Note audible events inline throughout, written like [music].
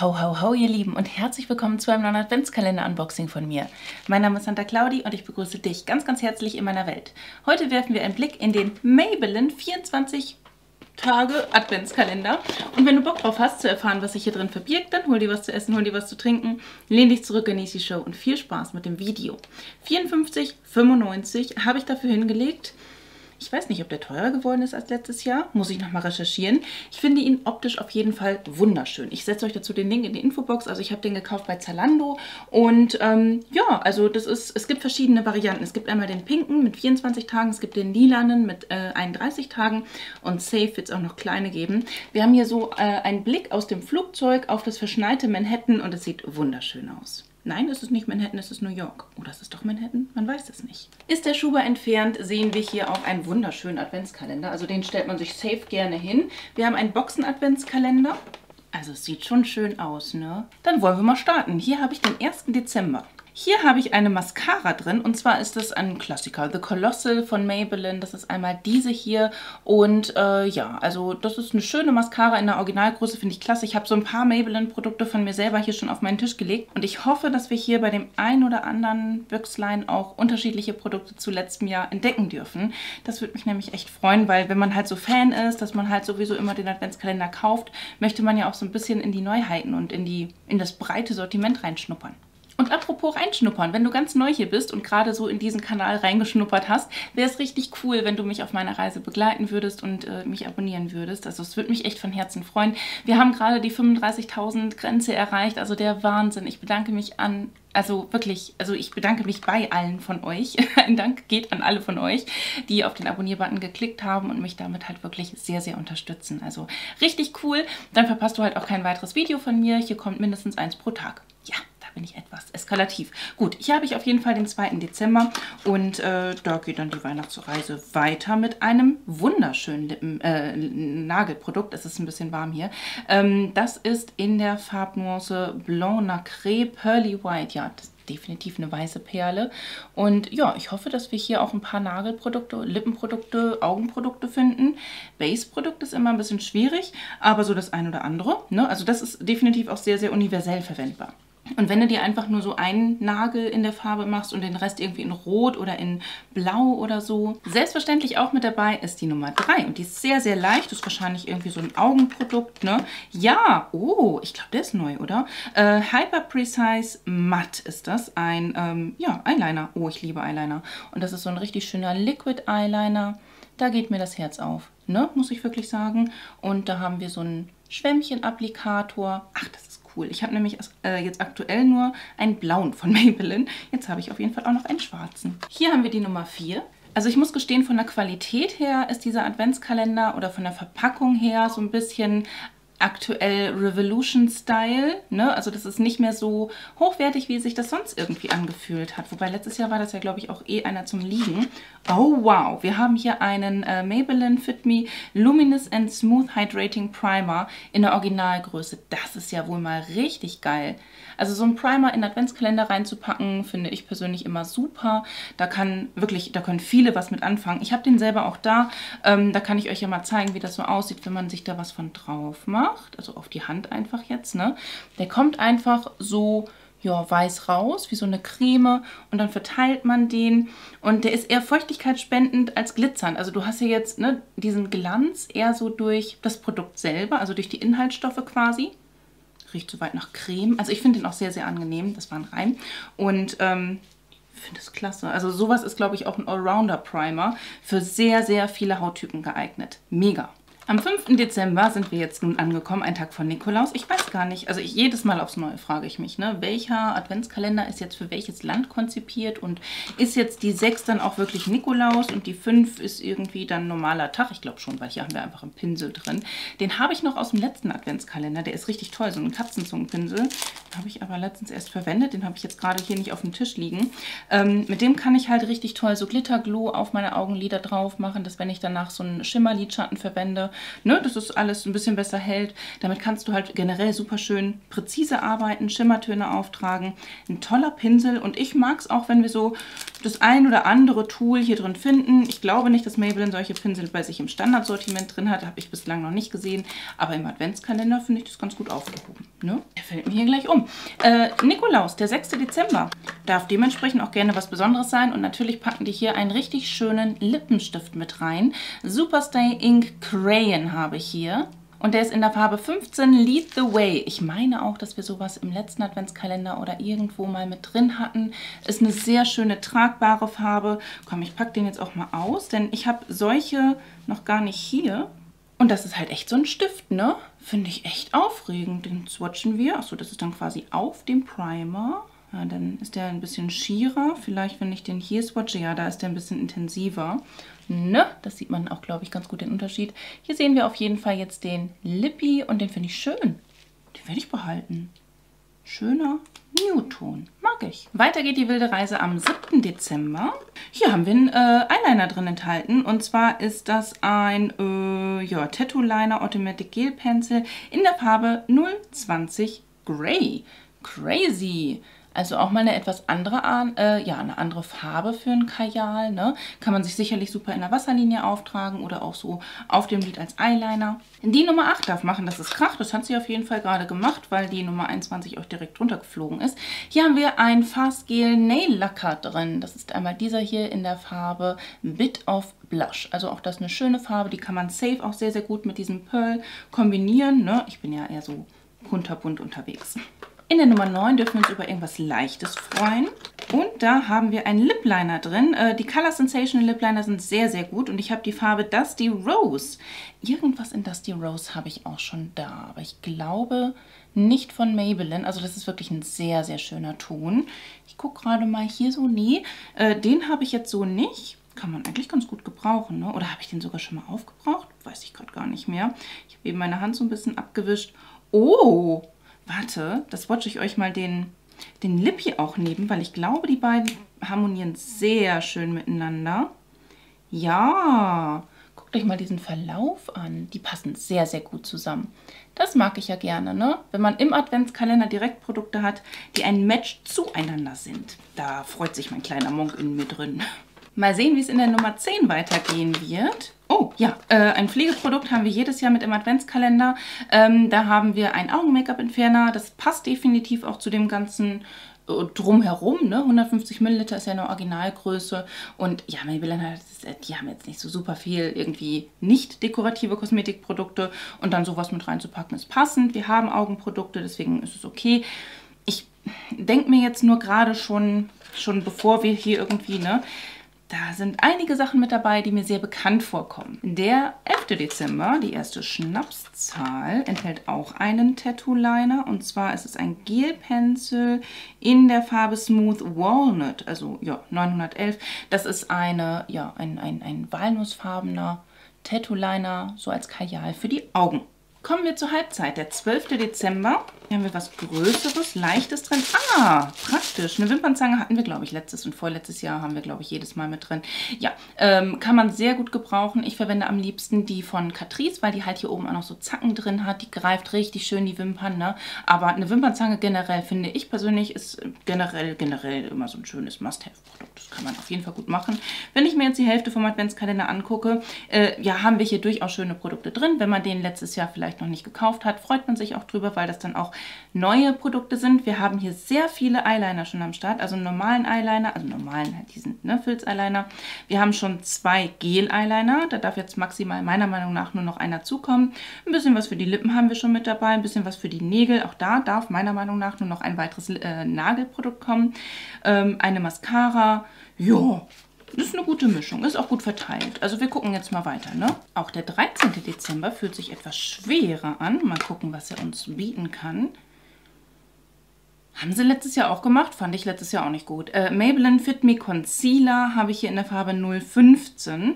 Ho, ho, ho, ihr Lieben und herzlich willkommen zu einem neuen Adventskalender-Unboxing von mir. Mein Name ist Santa Claudi und ich begrüße dich ganz, ganz herzlich in meiner Welt. Heute werfen wir einen Blick in den Maybelline 24 Tage Adventskalender. Und wenn du Bock drauf hast, zu erfahren, was sich hier drin verbirgt, dann hol dir was zu essen, hol dir was zu trinken, lehn dich zurück, genieß die Show und viel Spaß mit dem Video. 54,95 habe ich dafür hingelegt. Ich weiß nicht, ob der teurer geworden ist als letztes Jahr. Muss ich nochmal recherchieren. Ich finde ihn optisch auf jeden Fall wunderschön. Ich setze euch dazu den Link in die Infobox. Also ich habe den gekauft bei Zalando. Und ähm, ja, also das ist, es gibt verschiedene Varianten. Es gibt einmal den pinken mit 24 Tagen. Es gibt den lilanen mit äh, 31 Tagen. Und safe wird es auch noch kleine geben. Wir haben hier so äh, einen Blick aus dem Flugzeug auf das verschneite Manhattan. Und es sieht wunderschön aus. Nein, es ist nicht Manhattan, es ist New York. Oder ist es doch Manhattan? Man weiß es nicht. Ist der Schuber entfernt, sehen wir hier auch einen wunderschönen Adventskalender. Also den stellt man sich safe gerne hin. Wir haben einen Boxen-Adventskalender. Also es sieht schon schön aus, ne? Dann wollen wir mal starten. Hier habe ich den 1. Dezember. Hier habe ich eine Mascara drin und zwar ist das ein Klassiker, The Colossal von Maybelline. Das ist einmal diese hier und äh, ja, also das ist eine schöne Mascara in der Originalgröße, finde ich klasse. Ich habe so ein paar Maybelline-Produkte von mir selber hier schon auf meinen Tisch gelegt und ich hoffe, dass wir hier bei dem einen oder anderen Büchslein auch unterschiedliche Produkte zu letztem Jahr entdecken dürfen. Das würde mich nämlich echt freuen, weil wenn man halt so Fan ist, dass man halt sowieso immer den Adventskalender kauft, möchte man ja auch so ein bisschen in die Neuheiten und in, die, in das breite Sortiment reinschnuppern. Und apropos reinschnuppern, wenn du ganz neu hier bist und gerade so in diesen Kanal reingeschnuppert hast, wäre es richtig cool, wenn du mich auf meiner Reise begleiten würdest und äh, mich abonnieren würdest. Also es würde mich echt von Herzen freuen. Wir haben gerade die 35.000 Grenze erreicht, also der Wahnsinn. Ich bedanke mich an also wirklich, also ich bedanke mich bei allen von euch. [laughs] Ein Dank geht an alle von euch, die auf den Abonnier-Button geklickt haben und mich damit halt wirklich sehr, sehr unterstützen. Also richtig cool. Dann verpasst du halt auch kein weiteres Video von mir. Hier kommt mindestens eins pro Tag. Ja, bin ich etwas eskalativ. Gut, hier habe ich auf jeden Fall den 2. Dezember und äh, da geht dann die Weihnachtsreise weiter mit einem wunderschönen Lippen, äh, Nagelprodukt. Es ist ein bisschen warm hier. Ähm, das ist in der Farbnuance Blanc Nacré Pearly White. Ja, das definitiv eine weiße Perle. Und ja, ich hoffe, dass wir hier auch ein paar Nagelprodukte, Lippenprodukte, Augenprodukte finden. Base-Produkt ist immer ein bisschen schwierig, aber so das ein oder andere. Ne? Also das ist definitiv auch sehr, sehr universell verwendbar. Und wenn du dir einfach nur so einen Nagel in der Farbe machst und den Rest irgendwie in Rot oder in Blau oder so. Selbstverständlich auch mit dabei ist die Nummer 3 und die ist sehr, sehr leicht. Das ist wahrscheinlich irgendwie so ein Augenprodukt, ne? Ja, oh, ich glaube, der ist neu, oder? Äh, Hyper Precise Matte ist das. Ein, ähm, ja, Eyeliner. Oh, ich liebe Eyeliner. Und das ist so ein richtig schöner Liquid Eyeliner. Da geht mir das Herz auf, ne? Muss ich wirklich sagen. Und da haben wir so einen Schwämmchen-Applikator. Ach, das ist cool. Ich habe nämlich äh, jetzt aktuell nur einen blauen von [laughs] Maybelline. Jetzt habe ich auf jeden Fall auch noch einen schwarzen. Hier haben wir die Nummer 4. Also ich muss gestehen, von der Qualität her ist dieser Adventskalender oder von der Verpackung her so ein bisschen aktuell Revolution-Style. Ne? Also das ist nicht mehr so hochwertig, wie sich das sonst irgendwie angefühlt hat. Wobei letztes Jahr war das ja, glaube ich, auch eh einer zum Liegen. Oh, wow. Wir haben hier einen äh, Maybelline Fit Me Luminous and Smooth Hydrating Primer in der Originalgröße. Das ist ja wohl mal richtig geil. Also so ein Primer in Adventskalender reinzupacken, finde ich persönlich immer super. Da kann wirklich, da können viele was mit anfangen. Ich habe den selber auch da. Ähm, da kann ich euch ja mal zeigen, wie das so aussieht, wenn man sich da was von drauf macht. Also auf die Hand einfach jetzt, ne? Der kommt einfach so ja, weiß raus, wie so eine Creme und dann verteilt man den und der ist eher feuchtigkeitsspendend als glitzernd. Also du hast ja jetzt ne, diesen Glanz eher so durch das Produkt selber, also durch die Inhaltsstoffe quasi riecht soweit nach Creme. Also ich finde den auch sehr, sehr angenehm. Das war ein Reim. Und ähm, ich finde das klasse. Also sowas ist, glaube ich, auch ein Allrounder-Primer für sehr, sehr viele Hauttypen geeignet. Mega. Am 5. Dezember sind wir jetzt nun angekommen, ein Tag von Nikolaus. Ich weiß gar nicht, also ich, jedes Mal aufs Neue frage ich mich, ne, welcher Adventskalender ist jetzt für welches Land konzipiert und ist jetzt die 6 dann auch wirklich Nikolaus und die 5 ist irgendwie dann normaler Tag? Ich glaube schon, weil hier haben wir einfach einen Pinsel drin. Den habe ich noch aus dem letzten Adventskalender, der ist richtig toll, so ein Katzenzungenpinsel. Den habe ich aber letztens erst verwendet, den habe ich jetzt gerade hier nicht auf dem Tisch liegen. Ähm, mit dem kann ich halt richtig toll so Glitterglow auf meine Augenlider drauf machen, dass wenn ich danach so einen Schimmerlidschatten verwende, ne, dass es alles ein bisschen besser hält. Damit kannst du halt generell super schön präzise arbeiten, Schimmertöne auftragen. Ein toller Pinsel und ich mag es auch, wenn wir so das ein oder andere Tool hier drin finden. Ich glaube nicht, dass Maybelline solche Pinsel bei sich im Standardsortiment drin hat. Habe ich bislang noch nicht gesehen. Aber im Adventskalender finde ich das ganz gut aufgehoben. Ne? Der fällt mir hier gleich um. Äh, Nikolaus, der 6. Dezember, darf dementsprechend auch gerne was Besonderes sein. Und natürlich packen die hier einen richtig schönen Lippenstift mit rein. Superstay Ink Crayon habe ich hier. Und der ist in der Farbe 15 Lead the Way. Ich meine auch, dass wir sowas im letzten Adventskalender oder irgendwo mal mit drin hatten. Ist eine sehr schöne tragbare Farbe. Komm, ich packe den jetzt auch mal aus, denn ich habe solche noch gar nicht hier. Und das ist halt echt so ein Stift, ne? Finde ich echt aufregend. Den swatchen wir. Achso, das ist dann quasi auf dem Primer. Ja, dann ist der ein bisschen schierer. Vielleicht, wenn ich den hier swatche, ja, da ist der ein bisschen intensiver. Ne? Das sieht man auch, glaube ich, ganz gut den Unterschied. Hier sehen wir auf jeden Fall jetzt den Lippy und den finde ich schön. Den werde ich behalten. Schöner Newton. Mag ich. Weiter geht die wilde Reise am 7. Dezember. Hier haben wir einen äh, Eyeliner drin enthalten. Und zwar ist das ein äh, ja, Tattoo Liner Automatic Gel Pencil in der Farbe 020 Grey. Crazy. Also auch mal eine etwas andere, äh, ja, eine andere Farbe für ein Kajal. Ne? Kann man sich sicherlich super in der Wasserlinie auftragen oder auch so auf dem Lid als Eyeliner. Die Nummer 8 darf machen, dass es kracht. Das hat sie auf jeden Fall gerade gemacht, weil die Nummer 21 auch direkt runtergeflogen ist. Hier haben wir ein Fast Gel Nail Lacquer drin. Das ist einmal dieser hier in der Farbe Bit of Blush. Also auch das eine schöne Farbe. Die kann man safe auch sehr, sehr gut mit diesem Pearl kombinieren. Ne? Ich bin ja eher so kunterbunt unterwegs. In der Nummer 9 dürfen wir uns über irgendwas Leichtes freuen. Und da haben wir einen Lip Liner drin. Äh, die Color Sensation Lip Liner sind sehr, sehr gut. Und ich habe die Farbe Dusty Rose. Irgendwas in Dusty Rose habe ich auch schon da. Aber ich glaube nicht von Maybelline. Also das ist wirklich ein sehr, sehr schöner Ton. Ich gucke gerade mal hier so. Nee, äh, den habe ich jetzt so nicht. Kann man eigentlich ganz gut gebrauchen. Ne? Oder habe ich den sogar schon mal aufgebraucht? Weiß ich gerade gar nicht mehr. Ich habe eben meine Hand so ein bisschen abgewischt. Oh, Warte, das watche ich euch mal den, den Lippy auch neben, weil ich glaube, die beiden harmonieren sehr schön miteinander. Ja, guckt euch mal diesen Verlauf an. Die passen sehr, sehr gut zusammen. Das mag ich ja gerne, ne? Wenn man im Adventskalender direkt Produkte hat, die ein Match zueinander sind. Da freut sich mein kleiner Monk in mir drin. Mal sehen, wie es in der Nummer 10 weitergehen wird. Oh, ja, äh, ein Pflegeprodukt haben wir jedes Jahr mit im Adventskalender. Ähm, da haben wir einen Augen-Make-up-Entferner. Das passt definitiv auch zu dem ganzen äh, drumherum, ne? 150 Milliliter ist ja eine Originalgröße und ja, Maybelline hat, die haben jetzt nicht so super viel irgendwie nicht dekorative Kosmetikprodukte und dann sowas mit reinzupacken ist passend. Wir haben Augenprodukte, deswegen ist es okay. Ich denke mir jetzt nur gerade schon, schon bevor wir hier irgendwie, ne, da sind einige Sachen mit dabei, die mir sehr bekannt vorkommen. Der 11. Dezember, die erste Schnapszahl, enthält auch einen Tattoo-Liner. Und zwar ist es ein Gel-Pencil in der Farbe Smooth Walnut, also ja, 911. Das ist eine, ja, ein, ein, ein walnussfarbener Tattoo-Liner, so als Kajal für die Augen. Kommen wir zur Halbzeit, der 12. Dezember. Hier haben wir was Größeres, Leichtes drin. Ah, praktisch. Eine Wimpernzange hatten wir, glaube ich, letztes und vorletztes Jahr haben wir, glaube ich, jedes Mal mit drin. Ja, ähm, kann man sehr gut gebrauchen. Ich verwende am liebsten die von Catrice, weil die halt hier oben auch noch so Zacken drin hat. Die greift richtig schön die Wimpern, ne? Aber eine Wimpernzange generell, finde ich persönlich, ist generell, generell immer so ein schönes Must-Have-Produkt. Das kann man auf jeden Fall gut machen. Wenn ich mir jetzt die Hälfte vom Adventskalender angucke, äh, ja, haben wir hier durchaus schöne Produkte drin. Wenn man den letztes Jahr vielleicht noch nicht gekauft hat, freut man sich auch drüber, weil das dann auch neue Produkte sind. Wir haben hier sehr viele Eyeliner schon am Start, also einen normalen Eyeliner, also normalen diesen ne, Filz-Eyeliner. Wir haben schon zwei Gel-Eyeliner, da darf jetzt maximal meiner Meinung nach nur noch einer zukommen. Ein bisschen was für die Lippen haben wir schon mit dabei, ein bisschen was für die Nägel, auch da darf meiner Meinung nach nur noch ein weiteres äh, Nagelprodukt kommen. Ähm, eine Mascara, ja, ist eine gute Mischung, ist auch gut verteilt. Also wir gucken jetzt mal weiter. Ne? Auch der 13. Dezember fühlt sich etwas schwerer an. Mal gucken, was er uns bieten kann. Haben sie letztes Jahr auch gemacht, fand ich letztes Jahr auch nicht gut. Äh, Maybelline Fit Me Concealer habe ich hier in der Farbe 015.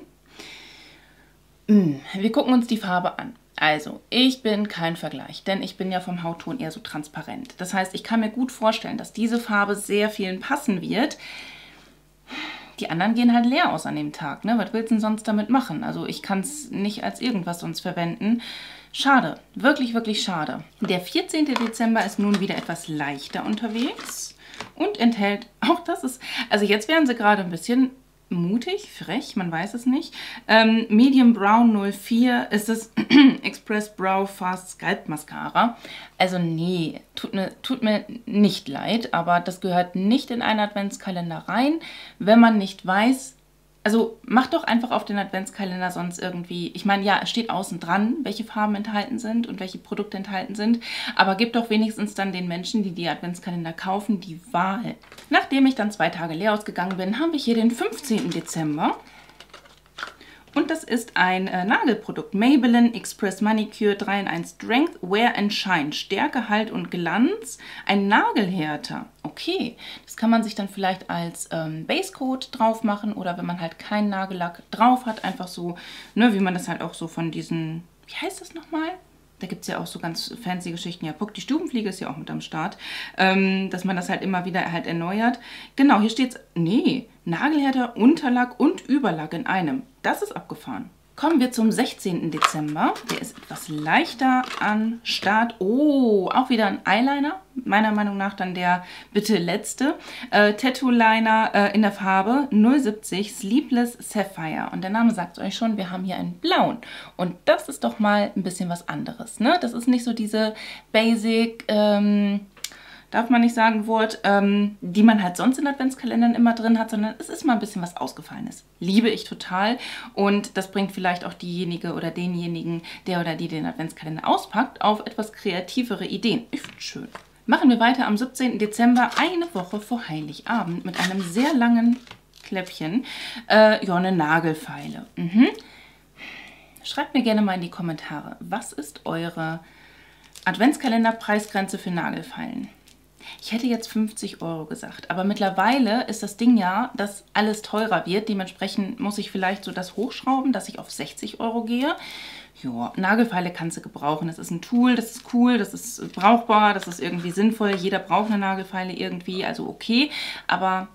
Hm, wir gucken uns die Farbe an. Also, ich bin kein Vergleich, denn ich bin ja vom Hautton eher so transparent. Das heißt, ich kann mir gut vorstellen, dass diese Farbe sehr vielen passen wird. Die anderen gehen halt leer aus an dem Tag. Ne? Was willst du denn sonst damit machen? Also ich kann es nicht als irgendwas sonst verwenden. Schade, wirklich, wirklich schade. Der 14. Dezember ist nun wieder etwas leichter unterwegs und enthält, [laughs] auch das ist, also jetzt werden sie gerade ein bisschen mutig, frech, man weiß es nicht. Ähm, Medium Brown 04 ist es [clears throat] Express Brow Fast Sculpt Mascara. Also nee, tut mir, tut mir nicht leid, aber das gehört nicht in einen Adventskalender rein, wenn man nicht weiß, also mach doch einfach auf den Adventskalender sonst irgendwie. Ich meine, ja, es steht außen dran, welche Farben enthalten sind und welche Produkte enthalten sind. Aber gib doch wenigstens dann den Menschen, die die Adventskalender kaufen, die Wahl. Nachdem ich dann zwei Tage leer ausgegangen bin, haben wir hier den 15. Dezember. Und das ist ein äh, Nagelprodukt. Maybelline Express Manicure 3 in 1 Strength, Wear and Shine. Stärke, Halt und Glanz. Ein Nagelhärter. Okay, das kann man sich dann vielleicht als ähm, Basecoat drauf machen oder wenn man halt keinen Nagellack drauf hat, einfach so, ne, wie man das halt auch so von diesen, wie heißt das nochmal? Da gibt es ja auch so ganz fancy Geschichten. Ja, Puck, die Stubenfliege ist ja auch mit am Start. Ähm, dass man das halt immer wieder halt erneuert. Genau, hier steht es, nee, Nagelhärter, Unterlack und Überlack in einem. Das ist abgefahren. Kommen wir zum 16. Dezember. Der ist etwas leichter an Start. Oh, auch wieder ein Eyeliner. Meiner Meinung nach dann der bitte letzte. Äh, Tattoo-Liner äh, in der Farbe 070 Sleepless Sapphire. Und der Name sagt es euch schon, wir haben hier einen blauen. Und das ist doch mal ein bisschen was anderes. Ne? Das ist nicht so diese Basic... Ähm, darf man nicht sagen, Wort, ähm, die man halt sonst in Adventskalendern immer drin hat, sondern es ist mal ein bisschen was Ausgefallenes. Liebe ich total und das bringt vielleicht auch diejenige oder denjenigen, der oder die den Adventskalender auspackt, auf etwas kreativere Ideen. Ich finde schön. Machen wir weiter am 17. Dezember, eine Woche vor Heiligabend, mit einem sehr langen Kläppchen. Äh, ja, eine Nagelfeile. Mhm. Schreibt mir gerne mal in die Kommentare, was ist eure Adventskalender-Preisgrenze für Nagelfeilen? Ich hätte jetzt 50 Euro gesagt, aber mittlerweile ist das Ding ja, dass alles teurer wird. Dementsprechend muss ich vielleicht so das hochschrauben, dass ich auf 60 Euro gehe. Ja, Nagelfeile kannst du gebrauchen. Das ist ein Tool, das ist cool, das ist brauchbar, das ist irgendwie sinnvoll. Jeder braucht eine Nagelfeile irgendwie, also okay. Aber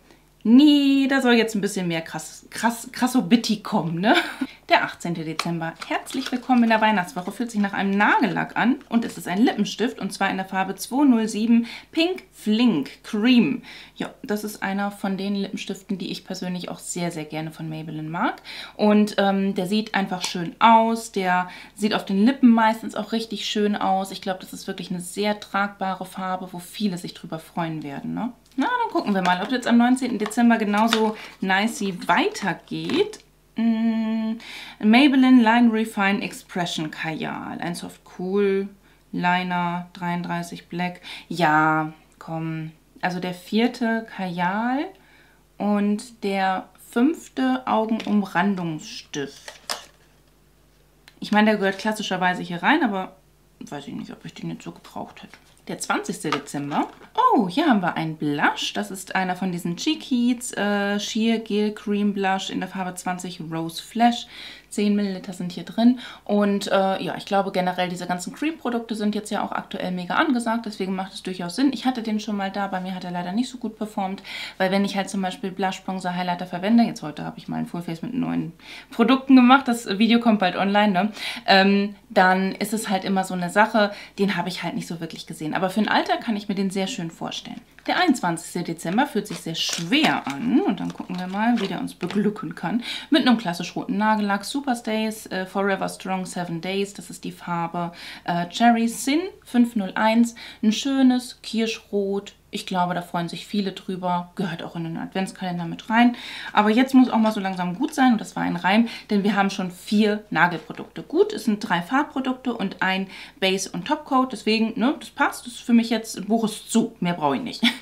nee, da soll jetzt ein bisschen mehr krass, krass, krassobitti kommen, ne? Der 18. Dezember. Herzlich willkommen in der Weihnachtswoche. Fühlt sich nach einem Nagellack an und es ist ein Lippenstift und zwar in der Farbe 207 Pink Flink Cream. Ja, das ist einer von den Lippenstiften, die ich persönlich auch sehr, sehr gerne von Maybelline mag. Und ähm, der sieht einfach schön aus. Der sieht auf den Lippen meistens auch richtig schön aus. Ich glaube, das ist wirklich eine sehr tragbare Farbe, wo viele sich drüber freuen werden, ne? Na, dann gucken wir mal, ob jetzt am 19. Dezember genauso nicey weitergeht. Mm, Maybelline Line Refine Expression Kajal. Ein Soft Cool Liner 33 Black. Ja, komm. Also der vierte Kajal und der fünfte Augenumrandungsstift. Ich meine, der gehört klassischerweise hier rein, aber weiß ich nicht, ob ich den jetzt so gebraucht hätte der 20. Dezember. Oh, hier haben wir einen Blush. Das ist einer von diesen Cheek Heats äh, Sheer Gel Cream Blush in der Farbe 20 Rose Flash. 10 Milliliter sind hier drin. Und äh, ja, ich glaube generell, diese ganzen Cream-Produkte sind jetzt ja auch aktuell mega angesagt. Deswegen macht es durchaus Sinn. Ich hatte den schon mal da. Bei mir hat er leider nicht so gut performt. Weil wenn ich halt zum Beispiel Blush, Bronzer, Highlighter verwende, jetzt heute habe ich mal ein Fullface mit neuen Produkten gemacht. Das Video kommt bald online, ne? Ähm, dann ist es halt immer so eine Sache, den habe ich halt nicht so wirklich gesehen. Aber für ein Alter kann ich mir den sehr schön vorstellen. Der 21. Dezember fühlt sich sehr schwer an. Und dann gucken wir mal, wie der uns beglücken kann. Mit einem klassisch roten Nagellack, Superstays, äh, Forever Strong 7 Days. Das ist die Farbe äh, Cherry Sin 501. Ein schönes Kirschrot. Ich glaube, da freuen sich viele drüber. Gehört auch in den Adventskalender mit rein. Aber jetzt muss auch mal so langsam gut sein. Und das war ein Reim, denn wir haben schon vier Nagelprodukte. Gut, es sind drei Farbprodukte und ein Base- und Topcoat. Deswegen, ne, das passt. Das ist für mich jetzt, Buch ist zu. Mehr brauche ich nicht. [laughs]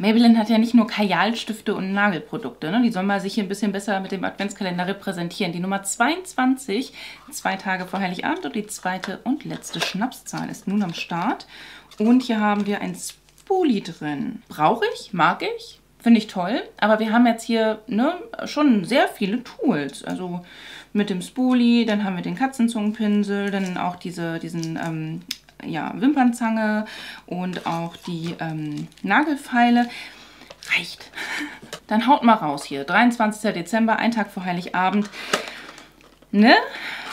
Maybelline hat ja nicht nur Kajalstifte und Nagelprodukte. Ne? Die sollen mal sich hier ein bisschen besser mit dem Adventskalender repräsentieren. Die Nummer 22, zwei Tage vor Heiligabend und die zweite und letzte Schnapszahl ist nun am Start. Und hier haben wir ein Spoolie drin. Brauche ich, mag ich, finde ich toll. Aber wir haben jetzt hier ne, schon sehr viele Tools. Also mit dem Spoolie, dann haben wir den Katzenzungenpinsel, dann auch diese, diesen ähm, ja, Wimpernzange und auch die ähm, Nagelfeile. Reicht. [laughs] Dann haut mal raus hier. 23. Dezember, ein Tag vor Heiligabend. Ne?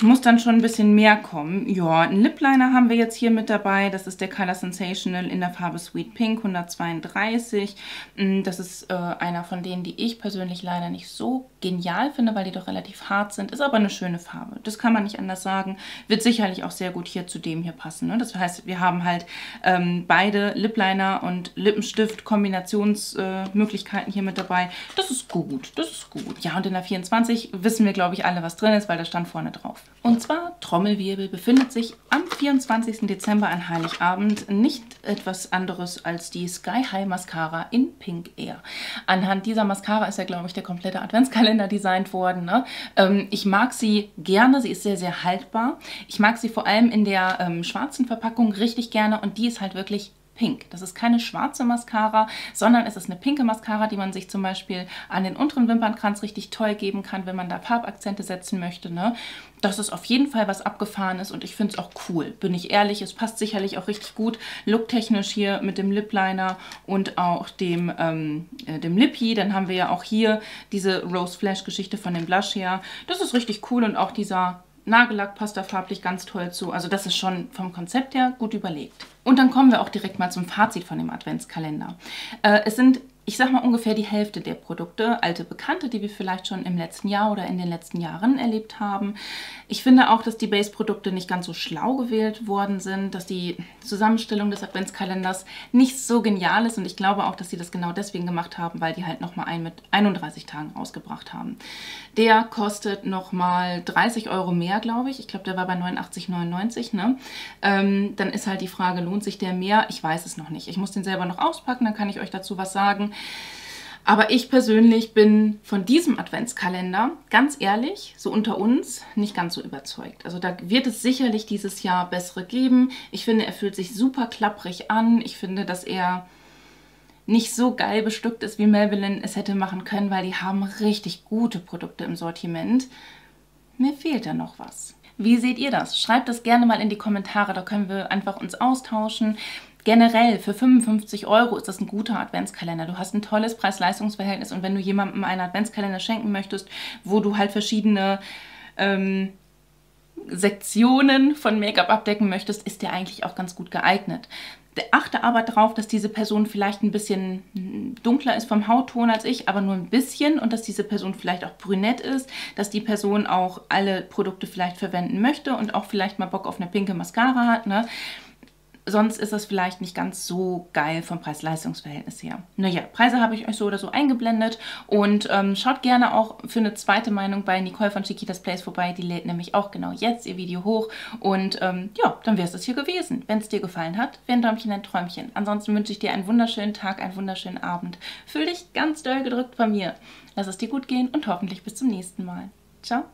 Muss dann schon ein bisschen mehr kommen. Ja, einen Lip Liner haben wir jetzt hier mit dabei. Das ist der Color Sensational in der Farbe Sweet Pink 132. Mm, das ist äh, einer von denen, die ich persönlich leider nicht so genial finde, weil die doch relativ hart sind. Ist aber eine schöne Farbe. Das kann man nicht anders sagen. Wird sicherlich auch sehr gut hier zu dem hier passen. Ne? Das heißt, wir haben halt ähm, beide Lip Liner und Lippenstift Kombinationsmöglichkeiten äh, hier mit dabei. Das ist gut. Das ist gut. Ja, und in der 24 wissen wir, glaube ich, alle, was drin ist, weil das stand vorne drauf. Und zwar, Trommelwirbel, befindet sich am 24. Dezember an Heiligabend nicht etwas anderes als die Sky High Mascara in Pink Air. Anhand dieser Mascara ist ja, glaube ich, der komplette Adventskalender designt worden. Ne? Ähm, ich mag sie gerne, sie ist sehr, sehr haltbar. Ich mag sie vor allem in der ähm, schwarzen Verpackung richtig gerne und die ist halt wirklich pink. Das ist keine schwarze Mascara, sondern es ist eine pinke Mascara, die man sich zum Beispiel an den unteren Wimpernkranz richtig toll geben kann, wenn man da Farbakzente setzen möchte. Ne? Das ist auf jeden Fall was abgefahren ist und ich finde es auch cool, bin ich ehrlich. Es passt sicherlich auch richtig gut looktechnisch hier mit dem Lip Liner und auch dem, ähm, äh, dem Lippy. Dann haben wir ja auch hier diese Rose Flash Geschichte von dem Blush her. Das ist richtig cool und auch dieser Nagellack passt da farblich ganz toll zu. Also das ist schon vom Konzept her gut überlegt. Und dann kommen wir auch direkt mal zum Fazit von dem Adventskalender. Äh, es sind ich sag mal ungefähr die Hälfte der Produkte, alte Bekannte, die wir vielleicht schon im letzten Jahr oder in den letzten Jahren erlebt haben. Ich finde auch, dass die Base-Produkte nicht ganz so schlau gewählt worden sind, dass die Zusammenstellung des Adventskalenders nicht so genial ist und ich glaube auch, dass sie das genau deswegen gemacht haben, weil die halt nochmal einen mit 31 Tagen ausgebracht haben. Der kostet nochmal 30 Euro mehr, glaube ich. Ich glaube, der war bei 89,99. Ne? Ähm, dann ist halt die Frage, lohnt sich der mehr? Ich weiß es noch nicht. Ich muss den selber noch auspacken, dann kann ich euch dazu was sagen. Aber ich persönlich bin von diesem Adventskalender, ganz ehrlich, so unter uns, nicht ganz so überzeugt. Also da wird es sicherlich dieses Jahr bessere geben. Ich finde, er fühlt sich super klapprig an. Ich finde, dass er nicht so geil bestückt ist, wie Maybelline es hätte machen können, weil die haben richtig gute Produkte im Sortiment. Mir fehlt da noch was. Wie seht ihr das? Schreibt das gerne mal in die Kommentare, da können wir einfach uns austauschen. Generell für 55 Euro ist das ein guter Adventskalender. Du hast ein tolles Preis-Leistungs-Verhältnis und wenn du jemandem einen Adventskalender schenken möchtest, wo du halt verschiedene ähm, Sektionen von Make-up abdecken möchtest, ist der eigentlich auch ganz gut geeignet. Achte aber darauf, dass diese Person vielleicht ein bisschen dunkler ist vom Hautton als ich, aber nur ein bisschen und dass diese Person vielleicht auch brünett ist, dass die Person auch alle Produkte vielleicht verwenden möchte und auch vielleicht mal Bock auf eine pinke Mascara hat. Ne? Sonst ist das vielleicht nicht ganz so geil vom Preis-Leistungs-Verhältnis her. Naja, Preise habe ich euch so oder so eingeblendet und ähm, schaut gerne auch für eine zweite Meinung bei Nicole von Chiquitas Place vorbei. Die lädt nämlich auch genau jetzt ihr Video hoch und ähm, ja, dann wäre es das hier gewesen. Wenn es dir gefallen hat, wäre ein Däumchen ein Träumchen. Ansonsten wünsche ich dir einen wunderschönen Tag, einen wunderschönen Abend. Fühl dich ganz doll gedrückt von mir. Lass es dir gut gehen und hoffentlich bis zum nächsten Mal. Ciao.